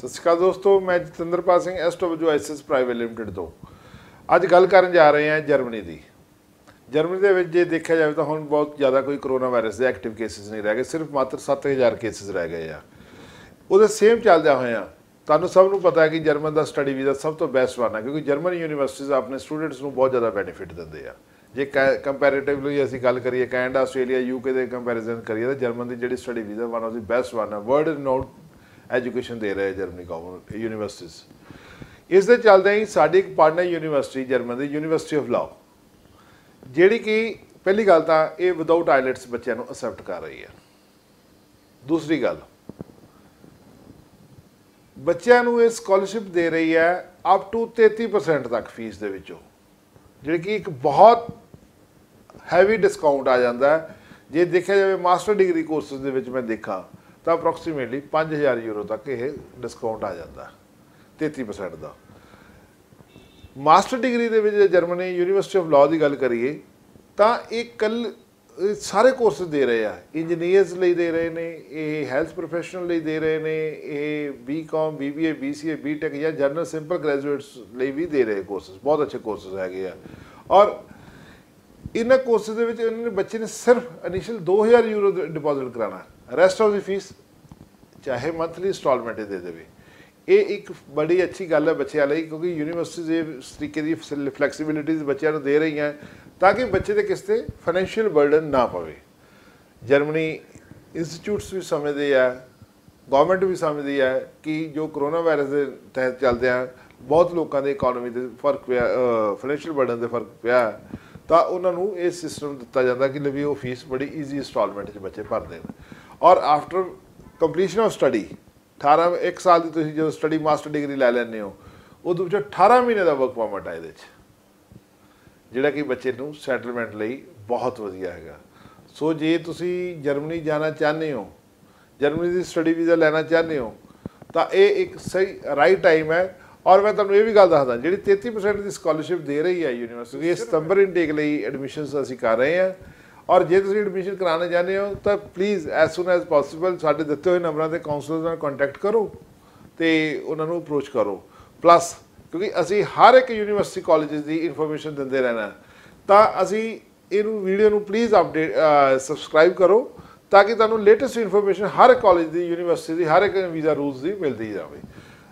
ਸਤਿ ਸ਼੍ਰੀ ਅਕਾਲ ਦੋਸਤੋ, ਮੈਂ ਜਤਿੰਦਰਪਾਲ ਸਿੰਘ ਐਸਟੋਬਜੂਆਈਸਿਸ ਪ੍ਰਾਈਵੇਟ ਲਿਮਟਿਡ ਤੋਂ। ਅੱਜ ਗੱਲ ਕਰਨ ਜਾ ਰਹੇ ਹਾਂ ਜਰਮਨੀ ਦੀ। ਜਰਮਨੀ ਦੇ ਵਿੱਚ ਜੇ ਦੇਖਿਆ ਜਾਵੇ ਤਾਂ ਹੁਣ ਬਹੁਤ ਜ਼ਿਆਦਾ ਕੋਈ ਕਰੋਨਾ ਵਾਇਰਸ ਦੇ ਐਕਟਿਵ ਕੇਸਿਸ ਨਹੀਂ ਰਹਿ ਗਏ, ਸਿਰਫ ਮਾਤਰ 7000 ਕੇਸਿਸ ਰਹਿ ਗਏ ਆ। ਉਹਦੇ ਸੇਮ ਚੱਲਦਿਆਂ ਹੋਇਆਂ, ਤੁਹਾਨੂੰ ਸਭ ਨੂੰ ਪਤਾ ਹੈ ਕਿ ਜਰਮਨ ਦਾ ਸਟੱਡੀ ਵੀਜ਼ਾ ਸਭ ਤੋਂ ਬੈਸਟ ਵਨ ਹੈ, ਕਿਉਂਕਿ ਜਰਮਨ ਯੂਨੀਵਰਸਿਟੀਜ਼ ਆਪਣੇ ਸਟੂਡੈਂਟਸ ਨੂੰ ਬਹੁਤ ਜ਼ਿਆਦਾ ਬੈਨੀਫਿਟ ਦਿੰਦੇ ਆ। ਜੇ ਕੰਪੈਰੀਟਿਵਲੀ ਅਸੀਂ ਗੱਲ ਕਰੀਏ ਕੈਨੇਡਾ, ਆਸਟ੍ਰੇਲੀਆ ਯੂਕੇ ਦੇ ਕੰਪੈਰੀਜ਼ਨ ਕਰੀਏ ਤਾਂ ਜਰਮਨ ਦੀ ਜਿਹੜੀ study visa one of the best one ਹੈ। ਵਰਲਡ ਇਜ਼ ਨੋਟ ਐਜੂਕੇਸ਼ਨ ਦੇ ਰਹੇ ਜਰਮਨੀ ਗਵਰਨਮੈਂਟ, ਯੂਨੀਵਰਸਿਟੀਜ਼। ਇਸ ਦੇ ਚੱਲਦੇ ਹੀ ਸਾਡੀ ਇੱਕ ਪਾਰਟਨਰ ਯੂਨੀਵਰਸਿਟੀ ਜਰਮਨ ਦੀ ਯੂਨੀਵਰਸਿਟੀ ਆਫ ਲਾਅ, ਜਿਹੜੀ ਕਿ ਪਹਿਲੀ ਗੱਲ ਤਾਂ ਇਹ ਵਿਦਆਊਟ ਆਈਲੈਟਸ ਬੱਚਿਆਂ ਨੂੰ ਅਸੈਪਟ ਕਰ ਰਹੀ ਹੈ। ਦੂਸਰੀ ਗੱਲ, ਬੱਚਿਆਂ ਨੂੰ ਇਹ ਸਕਾਲਰਸ਼ਿਪ ਦੇ ਰਹੀ ਹੈ ਅਪ ਟੂ 33% ਤੱਕ ਫੀਸ ਦੇ ਵਿੱਚੋਂ, ਜਿਹੜੀ ਕਿ ਇੱਕ ਬਹੁਤ ਹੈਵੀ ਡਿਸਕਾਊਂਟ ਆ ਜਾਂਦਾ ਜੇ ਦੇਖਿਆ ਜਾਵੇ ਮਾਸਟਰ ਡਿਗਰੀ ਕੋਰਸਸ ਦੇ ਵਿੱਚ ਮੈਂ ਦੇਖਾਂ ਤਾਂ ਅਪਰੋਕਸੀਮੇਟਲੀ 5000 ਯੂਰੋ ਤੱਕ ਇਹ ਡਿਸਕਾਊਂਟ ਆ ਜਾਂਦਾ ਹੈ 33% ਦਾ। ਮਾਸਟਰ ਡਿਗਰੀ ਦੇ ਵਿੱਚ ਜੇ ਜਰਮਨੀ ਯੂਨੀਵਰਸਿਟੀ ਆਫ ਲਾਅ ਦੀ ਗੱਲ ਕਰੀਏ, ਤਾਂ ਇਹ ਕੱਲ ਸਾਰੇ ਕੋਰਸ ਦੇ ਰਹੇ ਆ। ਇੰਜੀਨੀਅਰਸ ਲਈ ਦੇ ਰਹੇ ਨੇ, ਇਹ ਹੈਲਥ ਪ੍ਰੋਫੈਸ਼ਨਲ ਲਈ ਦੇ ਰਹੇ ਨੇ, ਇਹ ਬੀਕਾਮ ਬੀਬੀਏ ਬੀਸੀਏ ਬੀਟੈਕ ਜਾਂ ਜਨਰਲ ਸਿੰਪਲ ਗ੍ਰੈਜੂਏਟਸ ਲਈ ਵੀ ਦੇ ਰਹੇ ਕੋਰਸਸ ਬਹੁਤ ਅੱਛੇ ਕੋਰਸਸ ਹੈਗੇ ਆ। ਔਰ ਇਹਨਾਂ ਕੋਰਸਸ ਦੇ ਵਿੱਚ ਇਹਨਾਂ ਨੇ ਬੱਚੇ ਨੇ ਸਿਰਫ ਇਨੀਸ਼ੀਅਲ 2000 ਯੂਰੋ ਡਿਪੋਜ਼ਿਟ ਕਰਾਣਾ ਰੈਸਟ ਆਫ ਦੀ ਫੀਸ ਚਾਹੇ ਮੰਥਲੀ ਇੰਸਟਾਲਮੈਂਟ ਦੇ ਦੇਵੇ। ਇਹ ਇੱਕ ਬੜੀ ਅੱਛੀ ਗੱਲ ਹੈ ਬੱਚਿਆਂ ਲਈ, ਕਿਉਂਕਿ ਯੂਨੀਵਰਸਿਟੀਜ਼ ਇਸ ਤਰੀਕੇ ਦੀ ਫਲੈਕਸੀਬਿਲਿਟੀਜ਼ ਬੱਚਿਆਂ ਨੂੰ ਦੇ ਰਹੀਆਂ ਤਾਂ ਕਿ ਬੱਚੇ ਦੇ ਕਿਸ ਤੇ ਫਾਈਨੈਂਸ਼ੀਅਲ ਬਰਡਨ ਨਾ ਪਵੇ। ਜਰਮਨੀ ਇੰਸਟੀਚਿਊਟਸ ਵੀ ਸਮਝਦੇ ਆ ਗਵਰਨਮੈਂਟ ਵੀ ਸਮਝਦੀ ਹੈ ਕਿ ਜੋ ਕਰੋਨਾ ਵਾਇਰਸ ਦੇ ਤਹਿਤ ਚੱਲਦੇ ਆ, ਬਹੁਤ ਲੋਕਾਂ ਦੇ ਇਕਨੋਮੀ ਤੇ ਫ਼ਰਕ ਪਿਆ ਫਾਈਨੈਂਸ਼ੀਅਲ ਬਰਡਨ ਦੇ ਫ਼ਰਕ ਪਿਆ। ਤਾਂ ਉਹਨਾਂ ਨੂੰ ਇਹ ਸਿਸਟਮ ਦਿੱਤਾ ਜਾਂਦਾ ਕਿ ਲਵੀ ਉਹ ਫੀਸ ਬੜੀ ਈਜ਼ੀ ਇੰਸਟਾਲਮੈਂਟ 'ਚ ਬੱਚੇ ਭਰਦੇ ਨੇ। ਔਰ ਆਫਟਰ ਕੰਪਲੀਸ਼ਨ ਆਫ ਸਟੱਡੀ 18 ਇੱਕ ਸਾਲ ਦੀ ਤੁਸੀਂ ਜਦੋਂ ਸਟੱਡੀ ਮਾਸਟਰ ਡਿਗਰੀ ਲੈ ਲੈਂਦੇ ਹੋ, ਉਹਦੇ ਵਿੱਚ 18 ਮਹੀਨੇ ਦਾ ਵਰਕ ਪਰਮਿਟ ਆ ਇਹਦੇ 'ਚ। ਜਿਹੜਾ ਕਿ ਬੱਚੇ ਨੂੰ ਸੈਟਲਮੈਂਟ ਲਈ ਬਹੁਤ ਵਧੀਆ ਹੈਗਾ। ਸੋ ਜੇ ਤੁਸੀਂ ਜਰਮਨੀ ਜਾਣਾ ਚਾਹੁੰਦੇ ਹੋ ਜਰਮਨੀ ਦੀ ਸਟੱਡੀ ਵੀਜ਼ਾ ਲੈਣਾ ਚਾਹੁੰਦੇ ਹੋ, ਤਾਂ ਇਹ ਇੱਕ ਸਹੀ ਰਾਈਟ ਟਾਈਮ ਹੈ ਔਰ ਮੈਂ ਤੁਹਾਨੂੰ ਇਹ ਵੀ ਗੱਲ ਦੱਸਦਾ ਜਿਹੜੀ 33% ਦੀ ਸਕਾਲਰਸ਼ਿਪ ਦੇ ਰਹੀ ਹੈ ਯੂਨੀਵਰਸਿਟੀ ਇਹ ਸਤੰਬਰ ਇਨਟੇਕ ਲਈ ਐਡਮਿਸ਼ਨਸ ਅਸੀਂ ਕਰ ਰਹੇ ਹਾਂ। ਔਰ ਜੇ ਤੁਸੀਂ ਐਡਮਿਸ਼ਨ ਕਰਾਉਣਾ ਚਾਹੁੰਦੇ ਹੋ ਤਾਂ please as soon as possible ਸਾਡੇ ਦਿੱਤੇ ਹੋਏ ਨੰਬਰਾਂ ਤੇ ਕਾਉਂਸਲਰ ਨਾਲ ਕੰਟੈਕਟ ਕਰੋ ਤੇ ਉਹਨਾਂ ਨੂੰ ਅਪਰੋਚ ਕਰੋ। ਪਲੱਸ ਕਿਉਂਕਿ ਅਸੀਂ ਹਰ ਇੱਕ ਯੂਨੀਵਰਸਿਟੀ ਕਾਲਜਸ ਦੀ ਇਨਫੋਰਮੇਸ਼ਨ ਦਿੰਦੇ ਰਹਿਣਾ। ਤਾਂ ਅਸੀਂ ਇਹਨੂੰ ਵੀਡੀਓ ਨੂੰ ਪਲੀਜ਼ ਅਪਡੇਟ ਸਬਸਕ੍ਰਾਈਬ ਕਰੋ ਤਾਂ ਕਿ ਤੁਹਾਨੂੰ ਲੇਟੈਸਟ ਇਨਫੋਰਮੇਸ਼ਨ ਹਰ ਕਾਲਜ ਦੀ ਯੂਨੀਵਰਸਿਟੀ ਦੀ ਹਰ ਇੱਕ ਵੀਜ਼ਾ ਰੂਲਸ ਦੀ ਮਿਲਦੀ ਜਾਵੇ।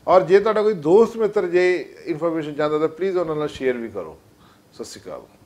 ਔਰ ਜੇ ਤੁਹਾਡਾ ਕੋਈ ਦੋਸਤ ਮਿੱਤਰ ਜੇ ਇਨਫੋਰਮੇਸ਼ਨ ਚਾਹੁੰਦਾ ਤਾਂ ਪਲੀਜ਼ ਉਹਨਾਂ ਨਾਲ ਸ਼ੇਅਰ ਵੀ ਕਰੋ। ਸਤਿ ਸ਼੍ਰੀ ਅਕਾਲ।